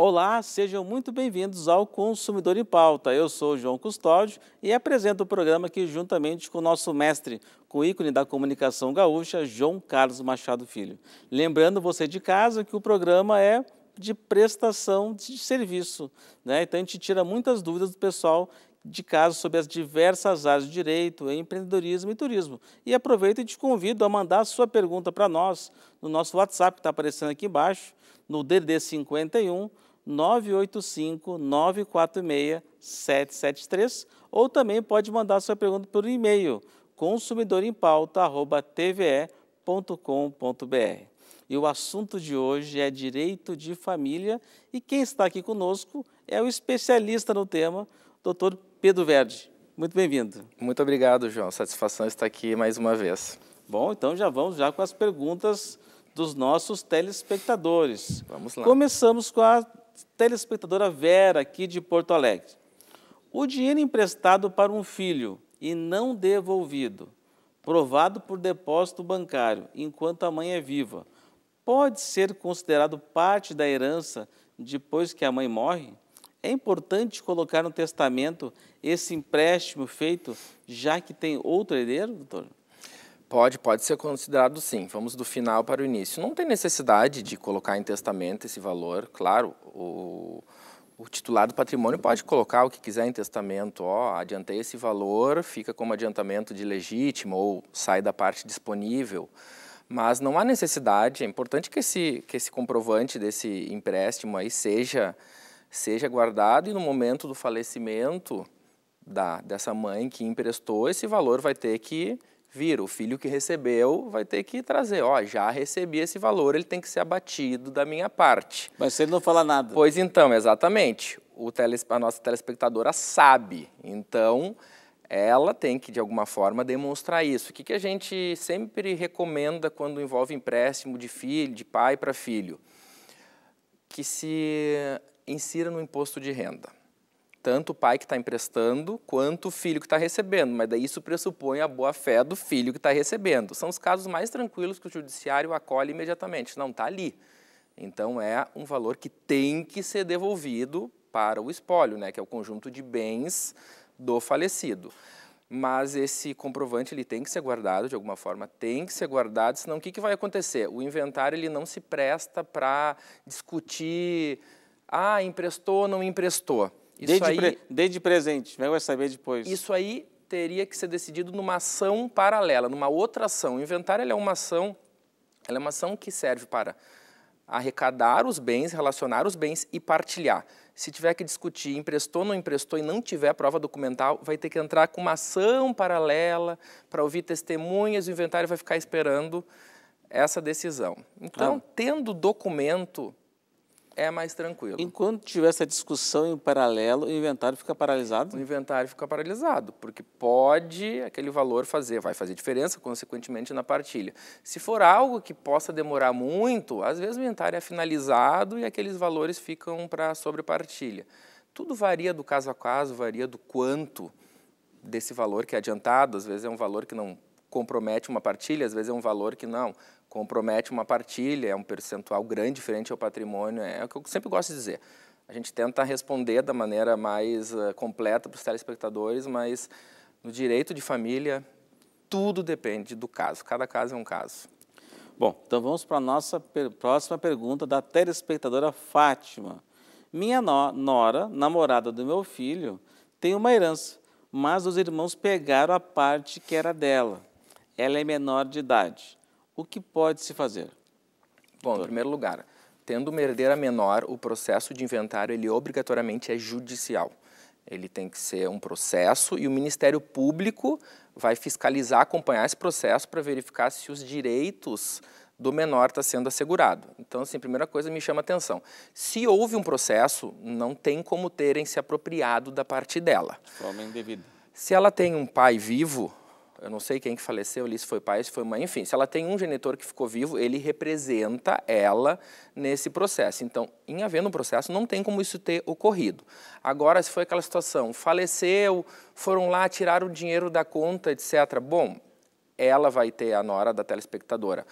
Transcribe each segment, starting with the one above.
Olá, sejam muito bem-vindos ao Consumidor em Pauta. Eu sou João Custódio e apresento o programa aqui juntamente com o nosso mestre, com o ícone da comunicação gaúcha, João Carlos Machado Filho. Lembrando você de casa que o programa é de prestação de serviço, né? Então a gente tira muitas dúvidas do pessoal de casa sobre as diversas áreas de direito, empreendedorismo e turismo. E aproveito e te convido a mandar a sua pergunta para nós no nosso WhatsApp que está aparecendo aqui embaixo, no DD 51 985-946-773 ou também pode mandar sua pergunta por e-mail consumidorempauta.tve.com.br. E o assunto de hoje é direito de família e quem está aqui conosco é o especialista no tema, doutor Pedro Verde. Muito bem-vindo. Muito obrigado, João. Satisfação estar aqui mais uma vez. Bom, então já vamos já com as perguntas dos nossos telespectadores. Vamos lá. Começamos com a telespectadora Vera, aqui de Porto Alegre. O dinheiro emprestado para um filho e não devolvido, provado por depósito bancário enquanto a mãe é viva, pode ser considerado parte da herança depois que a mãe morre? É importante colocar no testamento esse empréstimo feito, já que tem outro herdeiro, doutor? Pode, pode ser considerado sim. Vamos do final para o início. Não tem necessidade de colocar em testamento esse valor. Claro, o, o titular do patrimônio pode colocar o que quiser em testamento. Ó, adiantei esse valor, fica como adiantamento de legítimo ou sai da parte disponível. Mas não há necessidade. É importante que esse, que esse comprovante desse empréstimo aí seja, seja guardado e no momento do falecimento da, dessa mãe que emprestou, esse valor vai ter que vir. O filho que recebeu vai ter que trazer, ó, já recebi esse valor, ele tem que ser abatido da minha parte. Mas se ele não falar nada. Pois então, exatamente. O teles, a nossa telespectadora sabe. Então, ela tem que, de alguma forma, demonstrar isso. O que, que a gente sempre recomenda quando envolve empréstimo de filho, de pai para filho? Que se insira no imposto de renda tanto o pai que está emprestando quanto o filho que está recebendo, mas daí isso pressupõe a boa-fé do filho que está recebendo. São os casos mais tranquilos que o judiciário acolhe imediatamente. Não, está ali. Então é um valor que tem que ser devolvido para o espólio, né, que é o conjunto de bens do falecido. Mas esse comprovante ele tem que ser guardado de alguma forma, tem que ser guardado, senão o que, que vai acontecer? O inventário ele não se presta para discutir, ah, emprestou ou não emprestou isso aí, pre, desde presente, vai saber depois. Isso aí teria que ser decidido numa ação paralela, numa outra ação. O inventário é uma ação, ela é uma ação que serve para arrecadar os bens, relacionar os bens e partilhar. Se tiver que discutir emprestou, não emprestou e não tiver prova documental, vai ter que entrar com uma ação paralela para ouvir testemunhas, o inventário vai ficar esperando essa decisão. Então, ah. tendo documento, é mais tranquilo. Enquanto tiver essa discussão em paralelo, o inventário fica paralisado? O inventário fica paralisado, porque pode aquele valor fazer, vai fazer diferença, consequentemente, na partilha. Se for algo que possa demorar muito, às vezes o inventário é finalizado e aqueles valores ficam para sobrepartilha. Tudo varia do caso a caso, varia do quanto desse valor que é adiantado, às vezes é um valor que não compromete uma partilha, às vezes é um valor que não compromete uma partilha, é um percentual grande frente ao patrimônio, é o que eu sempre gosto de dizer. A gente tenta responder da maneira mais uh, completa para os telespectadores, mas no direito de família, tudo depende do caso, cada caso é um caso. Bom, então vamos para a nossa per próxima pergunta da telespectadora Fátima. Minha no nora, namorada do meu filho, tem uma herança, mas os irmãos pegaram a parte que era dela. Ela é menor de idade o que pode se fazer? Bom, em primeiro lugar, tendo uma herdeira menor, o processo de inventário ele obrigatoriamente é judicial. Ele tem que ser um processo e o Ministério Público vai fiscalizar, acompanhar esse processo para verificar se os direitos do menor está sendo assegurado. Então, assim, primeira coisa me chama atenção. Se houve um processo, não tem como terem se apropriado da parte dela. De forma indevida. Se ela tem um pai vivo, eu não sei quem que faleceu ali, se foi pai, se foi mãe, enfim, se ela tem um genitor que ficou vivo, ele representa ela nesse processo. Então, em havendo um processo, não tem como isso ter ocorrido. Agora, se foi aquela situação, faleceu, foram lá, tiraram o dinheiro da conta, etc. Bom, ela vai ter, a nora da telespectadora,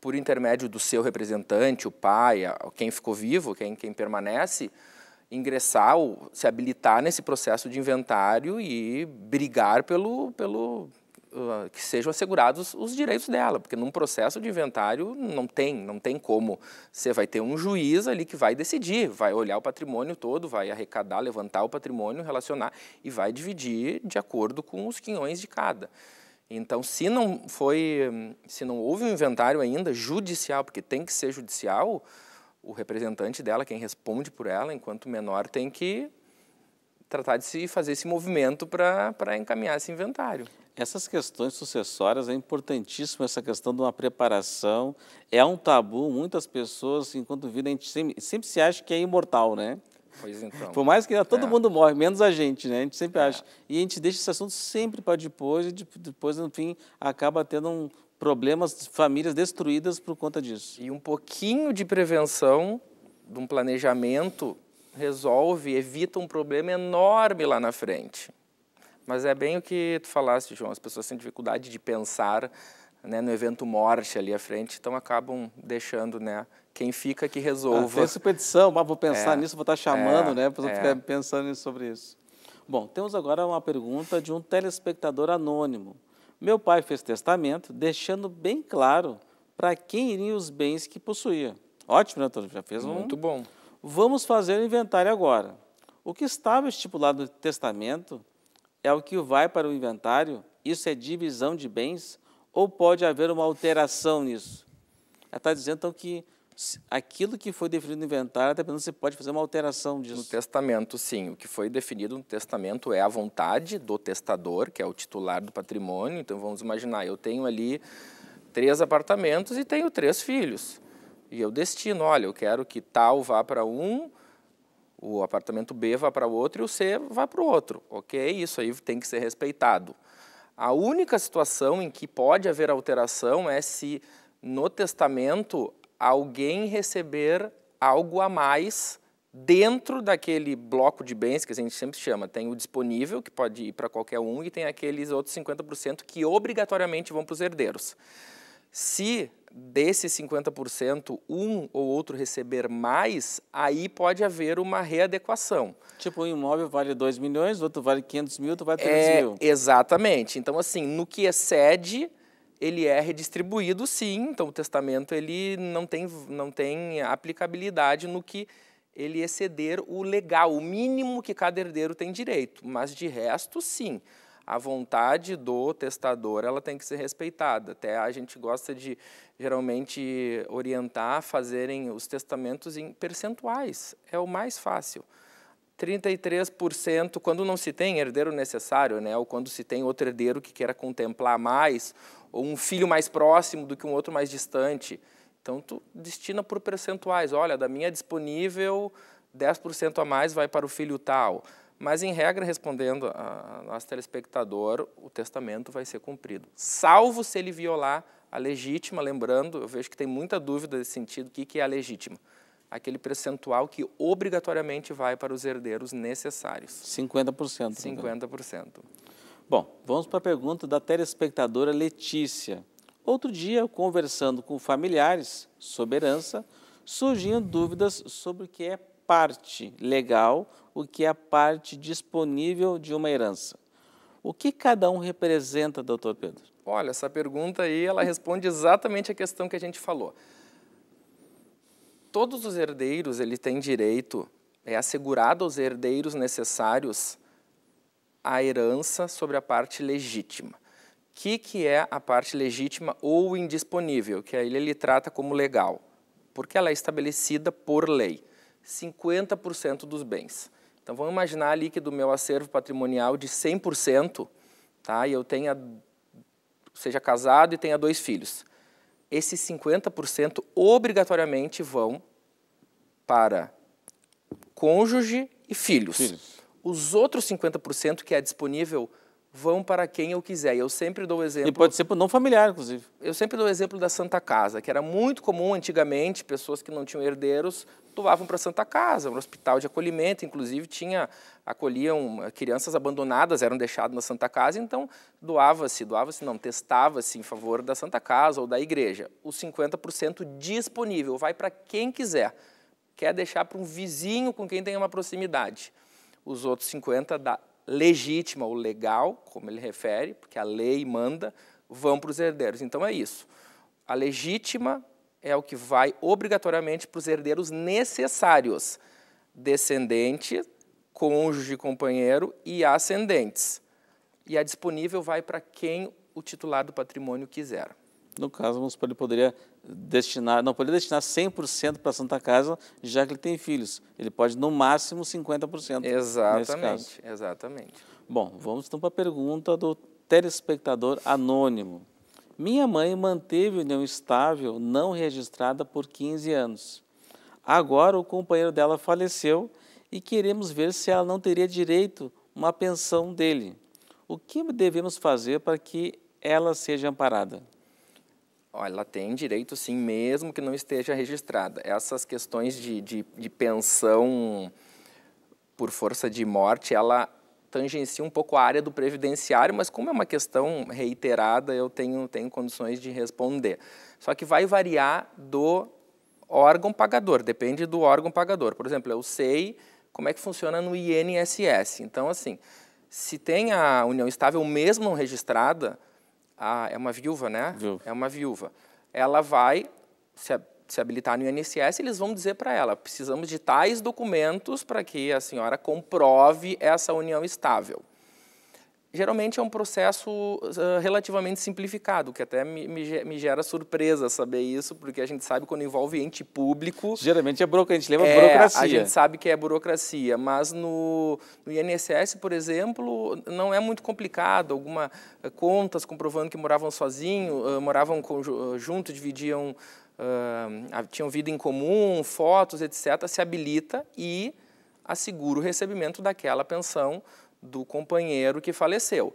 por intermédio do seu representante, o pai, quem ficou vivo, quem, quem permanece, ingressar, se habilitar nesse processo de inventário e brigar pelo, pelo que sejam assegurados os direitos dela, porque num processo de inventário não tem, não tem como. Você vai ter um juiz ali que vai decidir, vai olhar o patrimônio todo, vai arrecadar, levantar o patrimônio, relacionar e vai dividir de acordo com os quinhões de cada. Então, se não foi, se não houve um inventário ainda judicial, porque tem que ser judicial, o representante dela, quem responde por ela, enquanto menor, tem que tratar de se fazer esse movimento para encaminhar esse inventário. Essas questões sucessórias é importantíssimo essa questão de uma preparação. É um tabu, muitas pessoas, enquanto vida, a gente sempre, sempre se acha que é imortal, né? Pois então. Por mais que todo é. mundo morre, menos a gente, né? A gente sempre é. acha. E a gente deixa esse assunto sempre para depois, e depois, no fim, acaba tendo um problemas, famílias destruídas por conta disso. E um pouquinho de prevenção, de um planejamento, resolve, evita um problema enorme lá na frente. Mas é bem o que tu falaste, João, as pessoas têm dificuldade de pensar né, no evento morte ali à frente, então acabam deixando, né, quem fica que resolva. Ah, tem petição, mas vou pensar é, nisso, vou estar chamando, é, né, para é. ficar pensando sobre isso. Bom, temos agora uma pergunta de um telespectador anônimo. Meu pai fez testamento, deixando bem claro para quem iriam os bens que possuía. Ótimo, né, doutor? Já fez um. Muito bom. Vamos fazer o inventário agora. O que estava estipulado no testamento é o que vai para o inventário? Isso é divisão de bens? Ou pode haver uma alteração nisso? Ela está dizendo, então, que aquilo que foi definido no inventário, até você pode fazer uma alteração disso. No testamento, sim. O que foi definido no testamento é a vontade do testador, que é o titular do patrimônio. Então, vamos imaginar, eu tenho ali três apartamentos e tenho três filhos. E eu destino, olha, eu quero que tal vá para um, o apartamento B vá para o outro e o C vá para o outro. Ok? Isso aí tem que ser respeitado. A única situação em que pode haver alteração é se no testamento alguém receber algo a mais dentro daquele bloco de bens que a gente sempre chama. Tem o disponível, que pode ir para qualquer um, e tem aqueles outros 50% que obrigatoriamente vão para os herdeiros. Se desses 50%, um ou outro receber mais, aí pode haver uma readequação. Tipo, um imóvel vale 2 milhões, outro vale 500 mil, outro vale 300 é, mil. Exatamente. Então, assim, no que excede, ele é redistribuído, sim. Então, o testamento ele não tem, não tem aplicabilidade no que ele exceder o legal, o mínimo que cada herdeiro tem direito. Mas, de resto, sim a vontade do testador ela tem que ser respeitada. Até a gente gosta de geralmente orientar a fazerem os testamentos em percentuais. É o mais fácil. 33% quando não se tem herdeiro necessário, né? ou quando se tem outro herdeiro que queira contemplar mais, ou um filho mais próximo do que um outro mais distante. Então, tu destina por percentuais. Olha, da minha disponível, 10% a mais vai para o filho tal. Mas, em regra, respondendo a nosso telespectador, o testamento vai ser cumprido. Salvo se ele violar a legítima, lembrando, eu vejo que tem muita dúvida nesse sentido, o que é a legítima? Aquele percentual que obrigatoriamente vai para os herdeiros necessários. 50%. 50%. Bom, vamos para a pergunta da telespectadora Letícia. Outro dia, conversando com familiares sobre herança, surgiam dúvidas sobre o que é parte legal, o que é a parte disponível de uma herança. O que cada um representa, doutor Pedro? Olha, essa pergunta aí, ela responde exatamente a questão que a gente falou. Todos os herdeiros, ele têm direito, é assegurado aos herdeiros necessários a herança sobre a parte legítima. O que, que é a parte legítima ou indisponível, que aí ele trata como legal? Porque ela é estabelecida por lei. 50% dos bens. Então vamos imaginar ali que do meu acervo patrimonial de 100%, tá? E eu tenha seja casado e tenha dois filhos. Esses 50% obrigatoriamente vão para cônjuge e filhos. filhos. Os outros 50% que é disponível vão para quem eu quiser. Eu sempre dou o exemplo. E pode ser para não familiar, inclusive. Eu sempre dou o exemplo da Santa Casa, que era muito comum antigamente, pessoas que não tinham herdeiros doavam para a Santa Casa, um hospital de acolhimento, inclusive tinha acolhiam crianças abandonadas, eram deixadas na Santa Casa, então doava-se, doava-se não, testava-se em favor da Santa Casa ou da igreja. O 50% disponível vai para quem quiser. Quer deixar para um vizinho com quem tem uma proximidade. Os outros 50 da legítima ou legal, como ele refere, porque a lei manda, vão para os herdeiros. Então é isso. A legítima é o que vai obrigatoriamente para os herdeiros necessários, descendente, cônjuge, companheiro e ascendentes. E a disponível vai para quem o titular do patrimônio quiser. No caso, ele poderia destinar, não poderia destinar 100% para a Santa Casa, já que ele tem filhos. Ele pode, no máximo, 50% Exatamente, exatamente. Bom, vamos então para a pergunta do telespectador anônimo. Minha mãe manteve união estável não registrada por 15 anos. Agora o companheiro dela faleceu e queremos ver se ela não teria direito a uma pensão dele. O que devemos fazer para que ela seja amparada? Ela tem direito sim, mesmo que não esteja registrada. Essas questões de, de, de pensão por força de morte, ela tangencia um pouco a área do previdenciário, mas como é uma questão reiterada, eu tenho, tenho condições de responder. Só que vai variar do órgão pagador, depende do órgão pagador. Por exemplo, eu sei como é que funciona no INSS. Então, assim, se tem a união estável mesmo não registrada, a, é uma viúva, né? Viúva. É uma viúva. Ela vai se, se habilitar no INSS, eles vão dizer para ela: precisamos de tais documentos para que a senhora comprove essa união estável geralmente é um processo uh, relativamente simplificado, que até me, me, me, gera surpresa saber isso, porque a gente sabe quando envolve ente público... Geralmente é burocracia, a gente lembra é, burocracia. A gente sabe que é burocracia, mas no, no INSS, por exemplo, não é muito complicado. Alguma uh, contas comprovando que moravam sozinhos, uh, moravam junto, dividiam, tinham vida em comum, fotos, etc., se habilita e assegura o recebimento daquela pensão do companheiro que faleceu.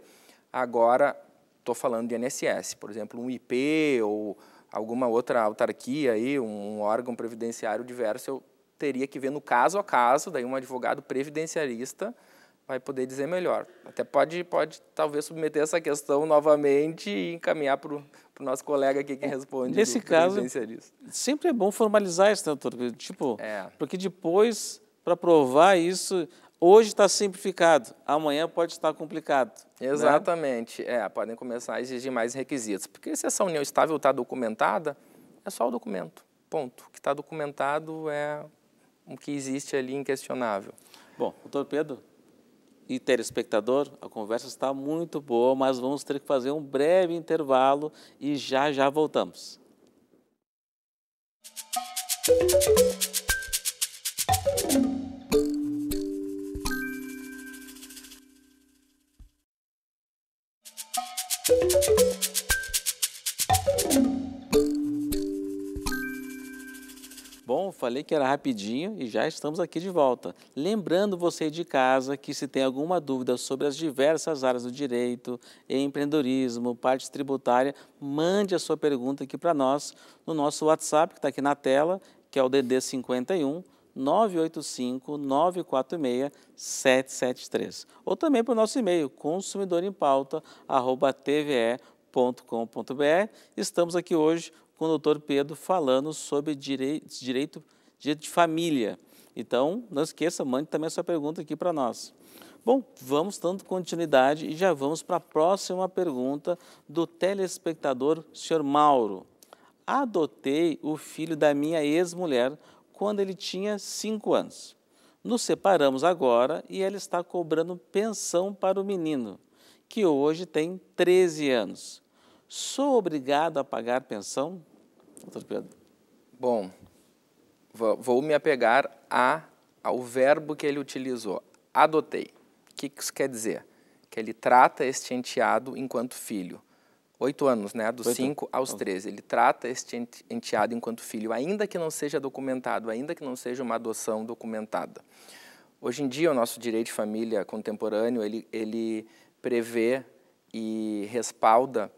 Agora, estou falando de INSS, por exemplo, um IP ou alguma outra autarquia, aí, um órgão previdenciário diverso, eu teria que ver no caso a caso, daí um advogado previdenciarista vai poder dizer melhor. Até pode, pode talvez submeter essa questão novamente e encaminhar para o nosso colega aqui que responde. Nesse caso, sempre é bom formalizar isso, né, doutor? Tipo, é. porque depois, para provar isso, Hoje está simplificado, amanhã pode estar complicado. Né? Exatamente. Né? É, podem começar a exigir mais requisitos. Porque se essa união estável está documentada, é só o documento. Ponto. O que está documentado é o que existe ali inquestionável. Bom, doutor Pedro e telespectador, a conversa está muito boa, mas vamos ter que fazer um breve intervalo e já já voltamos. Bom, falei que era rapidinho e já estamos aqui de volta. Lembrando você de casa que se tem alguma dúvida sobre as diversas áreas do direito, empreendedorismo, parte tributária, mande a sua pergunta aqui para nós no nosso WhatsApp que está aqui na tela, que é o DD 51 985 946 773. Ou também para o nosso e-mail, consumidorempauta.tve.com.br. Estamos aqui hoje com o doutor Pedro falando sobre direito, direito, de família. Então, não esqueça, mande também a sua pergunta aqui para nós. Bom, vamos dando continuidade e já vamos para a próxima pergunta do telespectador, senhor Mauro. Adotei o filho da minha ex-mulher quando ele tinha cinco anos. Nos separamos agora e ela está cobrando pensão para o menino, que hoje tem 13 anos. Sou obrigado a pagar pensão? Doutor Pedro. Bom, vou me apegar a, ao verbo que ele utilizou. Adotei. O que isso quer dizer? Que ele trata este enteado enquanto filho oito anos, né? Dos cinco aos treze. Ele trata este enteado enquanto filho, ainda que não seja documentado, ainda que não seja uma adoção documentada. Hoje em dia, o nosso direito de família contemporâneo, ele, ele prevê e respalda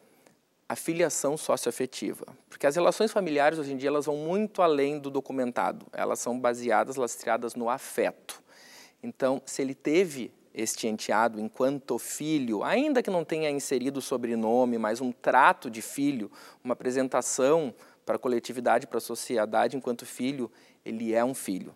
a filiação socioafetiva. Porque as relações familiares, hoje em dia, elas vão muito além do documentado. Elas são baseadas, lastreadas no afeto. Então, se ele teve este enteado enquanto filho, ainda que não tenha inserido o sobrenome, mas um trato de filho, uma apresentação para a coletividade, para a sociedade enquanto filho, ele é um filho.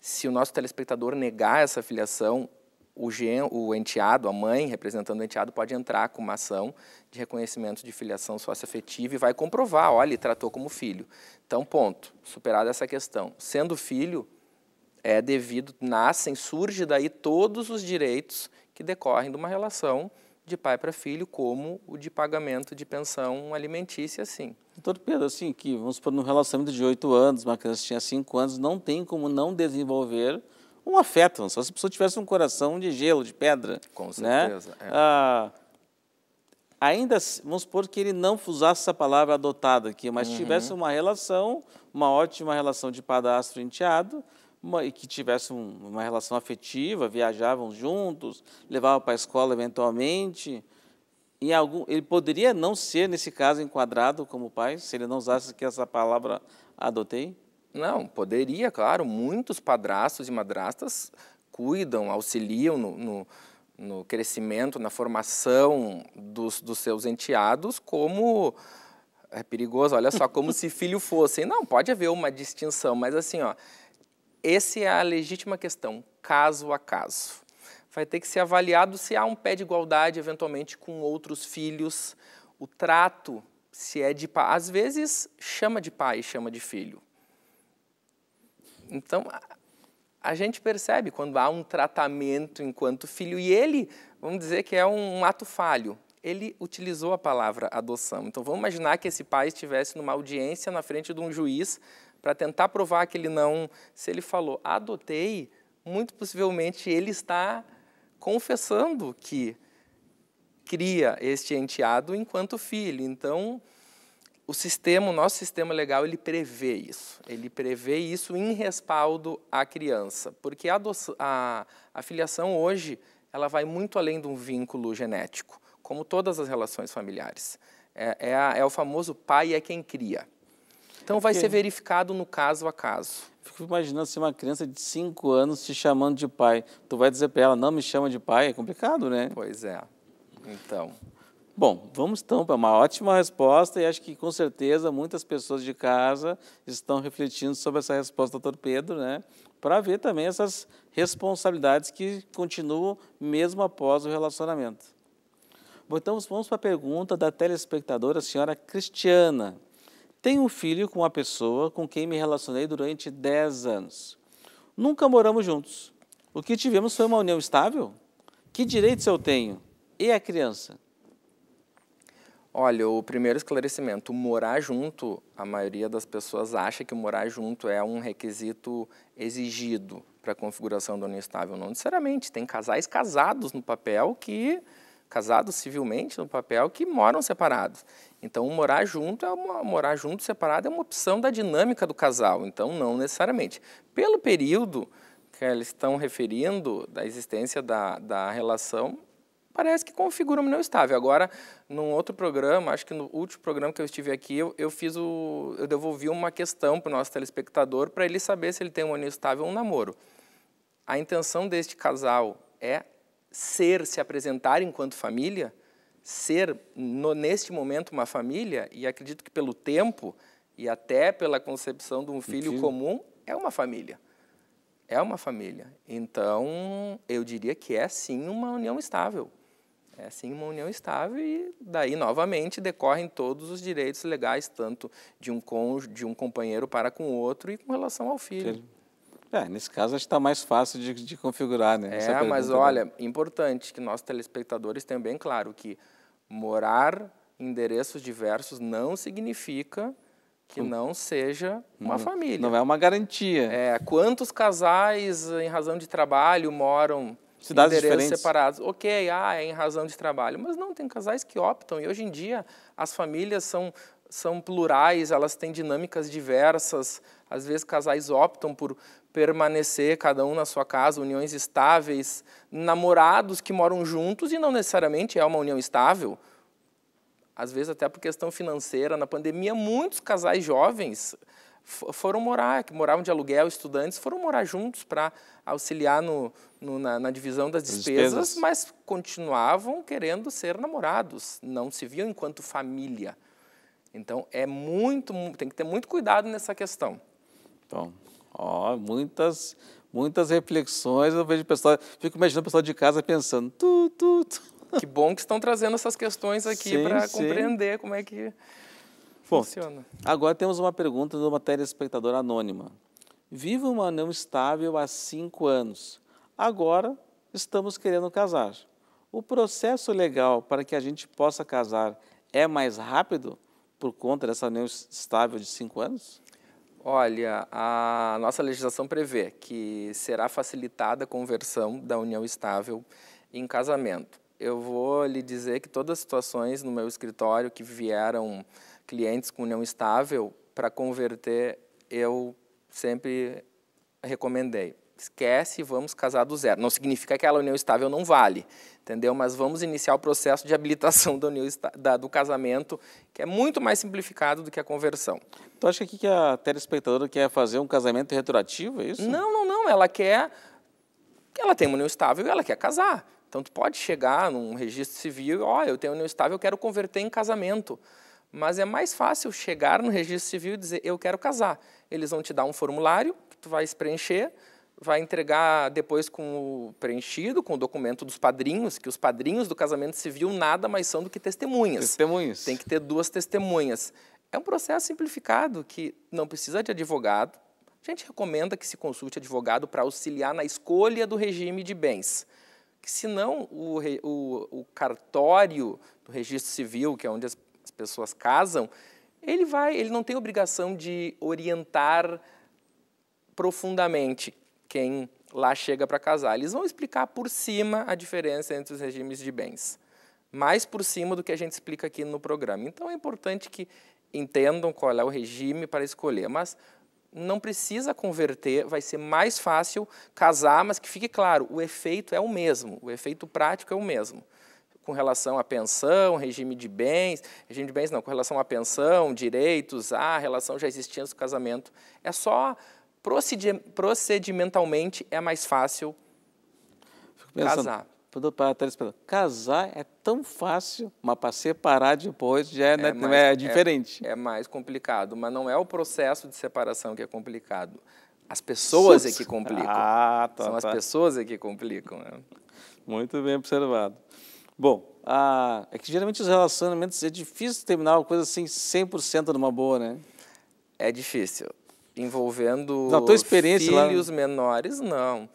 Se o nosso telespectador negar essa filiação, o, gen, o enteado, a mãe representando o enteado, pode entrar com uma ação de reconhecimento de filiação socioafetiva e vai comprovar, olha, ele tratou como filho. Então, ponto, superada essa questão. Sendo filho, é devido, nascem, surge daí todos os direitos que decorrem de uma relação de pai para filho, como o de pagamento de pensão alimentícia, sim. Doutor Pedro, assim, que vamos supor, num relacionamento de oito anos, uma criança tinha cinco anos, não tem como não desenvolver um afeto, só se a pessoa tivesse um coração de gelo, de pedra. Com né? certeza. Né? É. Ah, ainda, vamos supor que ele não usasse essa palavra adotada aqui, mas uhum. tivesse uma relação, uma ótima relação de padastro enteado, uma, e que tivesse um, uma relação afetiva, viajavam juntos, levavam para a escola eventualmente. Em algum, ele poderia não ser, nesse caso, enquadrado como pai, se ele não usasse essa palavra adotei? Não, poderia, claro. Muitos padrastos e madrastas cuidam, auxiliam no, no, no crescimento, na formação dos, dos seus enteados, como é perigoso, olha só, como se filho fossem. Não, pode haver uma distinção, mas assim, ó, essa é a legítima questão, caso a caso. Vai ter que ser avaliado se há um pé de igualdade, eventualmente, com outros filhos, o trato, se é de pai. Às vezes, chama de pai, chama de filho. Então, a gente percebe quando há um tratamento enquanto filho, e ele, vamos dizer que é um, ato falho, ele utilizou a palavra adoção. Então, vamos imaginar que esse pai estivesse numa audiência na frente de um juiz para tentar provar que ele não. Se ele falou adotei, muito possivelmente ele está confessando que cria este enteado enquanto filho. Então, o sistema, o nosso sistema legal, ele prevê isso. Ele prevê isso em respaldo à criança, porque a, a, a filiação hoje ela vai muito além de um vínculo genético, como todas as relações familiares. É, é, a, é o famoso pai é quem cria. Então vai ser verificado no caso a caso. Fico imaginando se uma criança de 5 anos te chamando de pai. Tu vai dizer para ela, não me chama de pai, é complicado, né? Pois é. Então. Bom, vamos então para uma ótima resposta e acho que com certeza muitas pessoas de casa estão refletindo sobre essa resposta do doutor Pedro, né? Para ver também essas responsabilidades que continuam mesmo após o relacionamento. Bom, então vamos para a pergunta da telespectadora, senhora Cristiana. Tenho um filho com uma pessoa com quem me relacionei durante 10 anos. Nunca moramos juntos. O que tivemos foi uma união estável? Que direitos eu tenho? E a criança? Olha, o primeiro esclarecimento, morar junto, a maioria das pessoas acha que morar junto é um requisito exigido para a configuração da união estável. Não necessariamente, tem casais casados no papel que casados civilmente no papel que moram separados. Então, morar junto é uma, morar junto separado é uma opção da dinâmica do casal. Então, não necessariamente. Pelo período que eles estão referindo da existência da, da relação, parece que configura uma união estável. Agora, num outro programa, acho que no último programa que eu estive aqui, eu, eu fiz o, eu devolvi uma questão para o nosso telespectador para ele saber se ele tem uma união estável ou um namoro. A intenção deste casal é ser, se apresentar enquanto família, ser no, neste momento uma família, e acredito que pelo tempo e até pela concepção de um filho, filho comum, é uma família. É uma família. Então, eu diria que é sim uma união estável. É sim uma união estável e daí, novamente, decorrem todos os direitos legais, tanto de um cônjuge, de um companheiro para com o outro e com relação ao filho. É, nesse caso acho que está mais fácil de, de configurar, né? É, mas olha, importante que nossos telespectadores tenham bem claro que morar em endereços diversos não significa que hum. não seja uma não, família. Não é uma garantia. É, quantos casais, em razão de trabalho, moram Cidades diferentes. separados? Ok, ah, é em razão de trabalho. Mas não, tem casais que optam. E hoje em dia as famílias são, são plurais, elas têm dinâmicas diversas. Às vezes casais optam por permanecer cada um na sua casa, uniões estáveis, namorados que moram juntos e não necessariamente é uma união estável. Às vezes até por questão financeira, na pandemia muitos casais jovens foram morar, que moravam de aluguel, estudantes, foram morar juntos para auxiliar no, no, na, na, divisão das despesas, despesas, mas continuavam querendo ser namorados, não se viam enquanto família. Então é muito, tem que ter muito cuidado nessa questão. Então, ó, muitas, muitas reflexões. Eu vejo pessoal, fico imaginando o pessoal de casa pensando, tu, tu, tu. Que bom que estão trazendo essas questões aqui para compreender como é que Bom, funciona. Agora temos uma pergunta de uma telespectadora anônima. Vivo uma união estável há cinco anos. Agora estamos querendo casar. O processo legal para que a gente possa casar é mais rápido por conta dessa união estável de cinco anos? Olha, a nossa legislação prevê que será facilitada a conversão da união estável em casamento. Eu vou lhe dizer que todas as situações no meu escritório que vieram clientes com união estável, para converter, eu sempre recomendei. Esquece, vamos casar do zero. Não significa que aquela união estável não vale, entendeu? Mas vamos iniciar o processo de habilitação da união, da, do casamento, que é muito mais simplificado do que a conversão. Tu acha que a telespectadora quer fazer um casamento retroativo, é isso? Não, não, não. Ela quer... Ela tem uma união estável e ela quer casar. Então, tu pode chegar num registro civil e, ó, oh, eu tenho união estável, eu quero converter em casamento. Mas é mais fácil chegar no registro civil e dizer, eu quero casar. Eles vão te dar um formulário que tu vai preencher, vai entregar depois com o preenchido, com o documento dos padrinhos, que os padrinhos do casamento civil nada mais são do que testemunhas. Testemunhas. Tem que ter duas testemunhas. É um processo simplificado que não precisa de advogado. A gente recomenda que se consulte advogado para auxiliar na escolha do regime de bens. Que senão o, o, o cartório do registro civil, que é onde as pessoas casam, ele vai, ele não tem obrigação de orientar profundamente quem lá chega para casar. Eles vão explicar por cima a diferença entre os regimes de bens, mais por cima do que a gente explica aqui no programa. Então é importante que entendam qual é o regime para escolher, mas não precisa converter, vai ser mais fácil casar, mas que fique claro, o efeito é o mesmo, o efeito prático é o mesmo com relação à pensão, regime de bens, regime de bens não, com relação à pensão, direitos, a relação já existia no casamento. É só procedimentalmente é mais fácil pensando, casar. Casar é tão fácil, mas para separar depois já é, é, né, mais, é diferente. É, é, mais complicado, mas não é o processo de separação que é complicado. As pessoas Sus. é que complicam. Ah, tá, São tá. as pessoas é que complicam. Né? Muito bem observado. Bom, ah, é que geralmente os relacionamentos é difícil terminar uma coisa assim 100% numa boa, né? É difícil. Envolvendo Na tua experiência filhos lá... menores, não.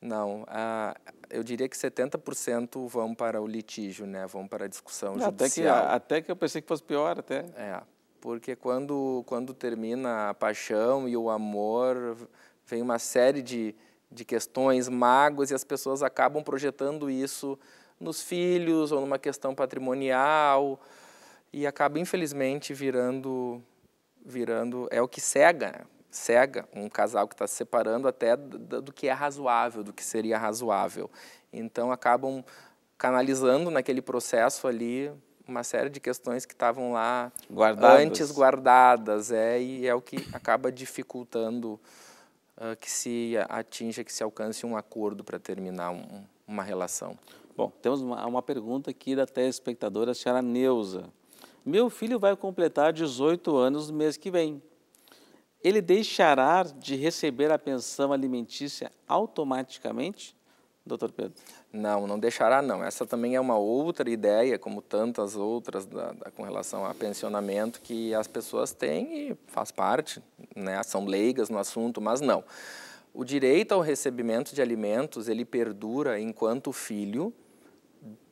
Não. Ah, eu diria que 70% vão para o litígio, né? Vão para a discussão até judicial. Que, até que eu pensei que fosse pior, até. É, porque quando, quando termina a paixão e o amor, vem uma série de, de questões, mágoas, e as pessoas acabam projetando isso nos filhos ou numa questão patrimonial e acaba infelizmente virando virando é o que cega cega um casal que está se separando até do, do, que é razoável do que seria razoável. Então acabam canalizando naquele processo ali uma série de questões que estavam lá guardadas. antes guardadas é e é o que acaba dificultando uh, que se atinja que se alcance um acordo para terminar um, uma relação Bom, temos uma, uma pergunta aqui da telespectadora, a senhora Neuza. Meu filho vai completar 18 anos no mês que vem. Ele deixará de receber a pensão alimentícia automaticamente, doutor Pedro? Não, não deixará não. Essa também é uma outra ideia, como tantas outras da, da, com relação a pensionamento que as pessoas têm e faz parte, né? são leigas no assunto, mas não. O direito ao recebimento de alimentos, ele perdura enquanto filho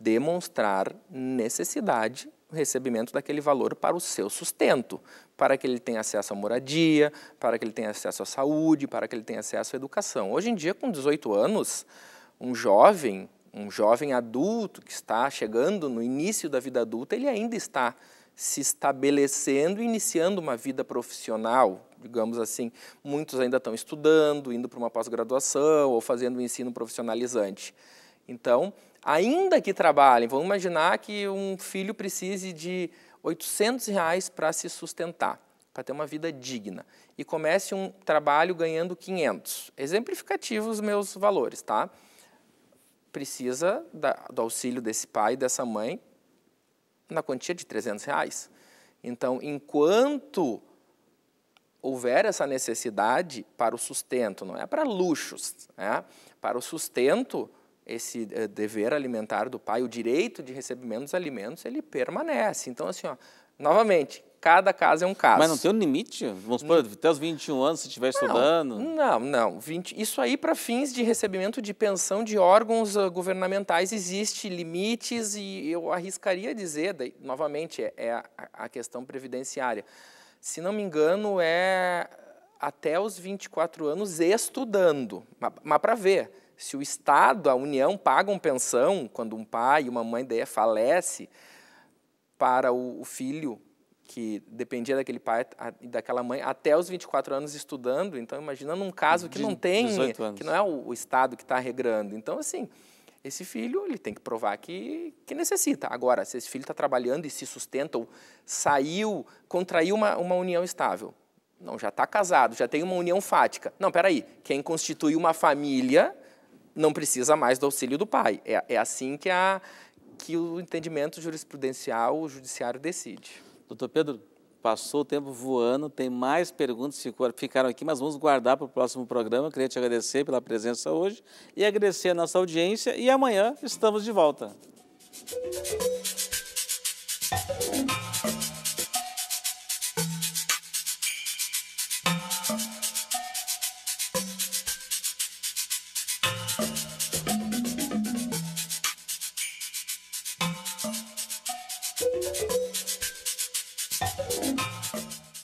demonstrar necessidade o recebimento daquele valor para o seu sustento, para que ele tenha acesso à moradia, para que ele tenha acesso à saúde, para que ele tenha acesso à educação. Hoje em dia, com 18 anos, um jovem, um jovem adulto que está chegando no início da vida adulta, ele ainda está se estabelecendo e iniciando uma vida profissional, digamos assim, muitos ainda estão estudando, indo para uma pós-graduação ou fazendo um ensino profissionalizante. Então, ainda que trabalhem, vamos imaginar que um filho precise de 800 reais para se sustentar, para ter uma vida digna, e comece um trabalho ganhando 500. Exemplificativo os meus valores, tá? Precisa da, do auxílio desse pai e dessa mãe na quantia de 300 reais. Então, enquanto houver essa necessidade para o sustento, não é para luxos, né? para o sustento, esse eh, dever alimentar do pai, o direito de recebimento dos alimentos, ele permanece. Então, assim, ó, novamente, cada caso é um caso. Mas não tem um limite? Vamos supor, até os 21 anos, se estiver estudando? Não, não. 20, isso aí, para fins de recebimento de pensão de órgãos uh, governamentais, existe limites e eu arriscaria dizer, daí, novamente, é, é a, a questão previdenciária. Se não me engano, é até os 24 anos estudando. Mas, mas para ver, se o Estado, a União, pagam pensão quando um pai e uma mãe daí falece para o, o filho que dependia daquele pai e daquela mãe até os 24 anos estudando. Então, imagina num caso que não tem, que não é o, o Estado que está regrando. Então, assim, esse filho ele tem que provar que, que necessita. Agora, se esse filho está trabalhando e se sustenta, ou saiu, contraiu uma, uma união estável, não, já está casado, já tem uma união fática. Não, peraí, quem constitui uma família não precisa mais do auxílio do pai. É, é assim que, a, que o entendimento jurisprudencial, o judiciário decide. Doutor Pedro, passou o tempo voando, tem mais perguntas que ficaram aqui, mas vamos guardar para o próximo programa. Queria te agradecer pela presença hoje e agradecer a nossa audiência e amanhã estamos de volta.